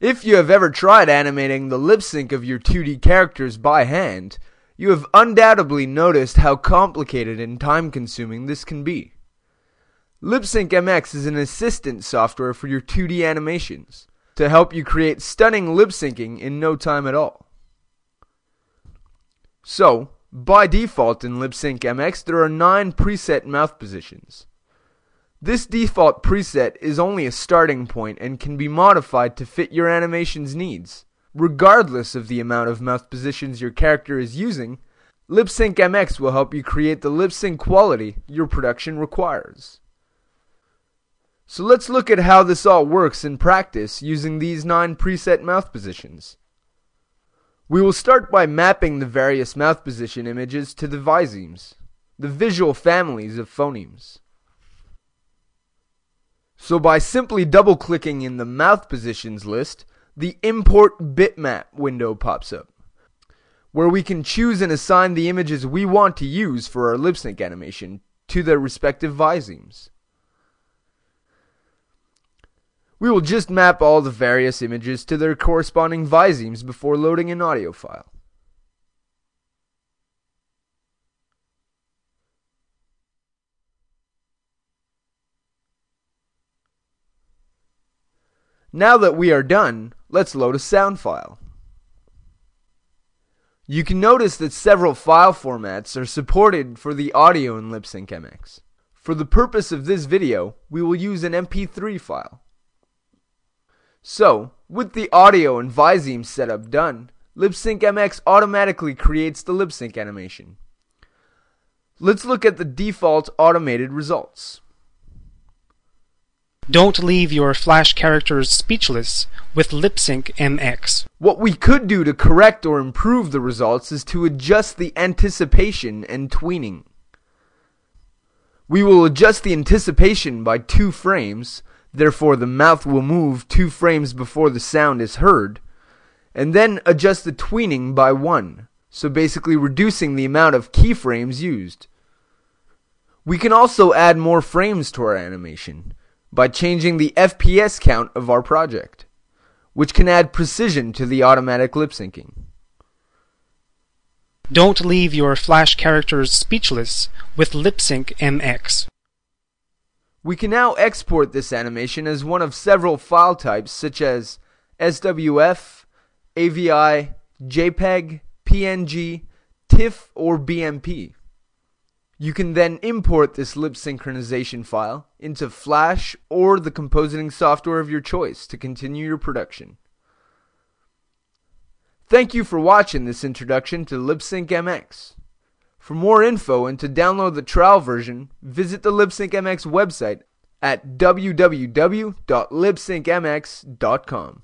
If you have ever tried animating the lip sync of your 2D characters by hand, you have undoubtedly noticed how complicated and time consuming this can be. LipSync MX is an assistant software for your 2D animations to help you create stunning lip syncing in no time at all. So, by default in LipSync MX, there are 9 preset mouth positions. This default preset is only a starting point and can be modified to fit your animation's needs. Regardless of the amount of mouth positions your character is using, LipSync MX will help you create the lip sync quality your production requires. So let's look at how this all works in practice using these 9 preset mouth positions. We will start by mapping the various mouth position images to the visemes, the visual families of phonemes. So by simply double clicking in the mouth positions list, the import bitmap window pops up, where we can choose and assign the images we want to use for our lip sync animation to their respective visemes. We will just map all the various images to their corresponding visemes before loading an audio file. Now that we are done, let's load a sound file. You can notice that several file formats are supported for the audio in LipSync MX. For the purpose of this video, we will use an MP3 file. So, with the audio and Viseme setup done, LipSync MX automatically creates the lip sync animation. Let's look at the default automated results. Don't leave your Flash characters speechless with LipSync MX. What we could do to correct or improve the results is to adjust the anticipation and tweening. We will adjust the anticipation by two frames Therefore, the mouth will move two frames before the sound is heard, and then adjust the tweening by one, so basically reducing the amount of keyframes used. We can also add more frames to our animation by changing the FPS count of our project, which can add precision to the automatic lip syncing. Don't leave your Flash characters speechless with LipSync MX. We can now export this animation as one of several file types such as SWF, AVI, JPEG, PNG, TIFF, or BMP. You can then import this lip synchronization file into Flash or the compositing software of your choice to continue your production. Thank you for watching this introduction to LipSync MX. For more info and to download the trial version, visit the LipSync MX website at www.lipsyncmx.com.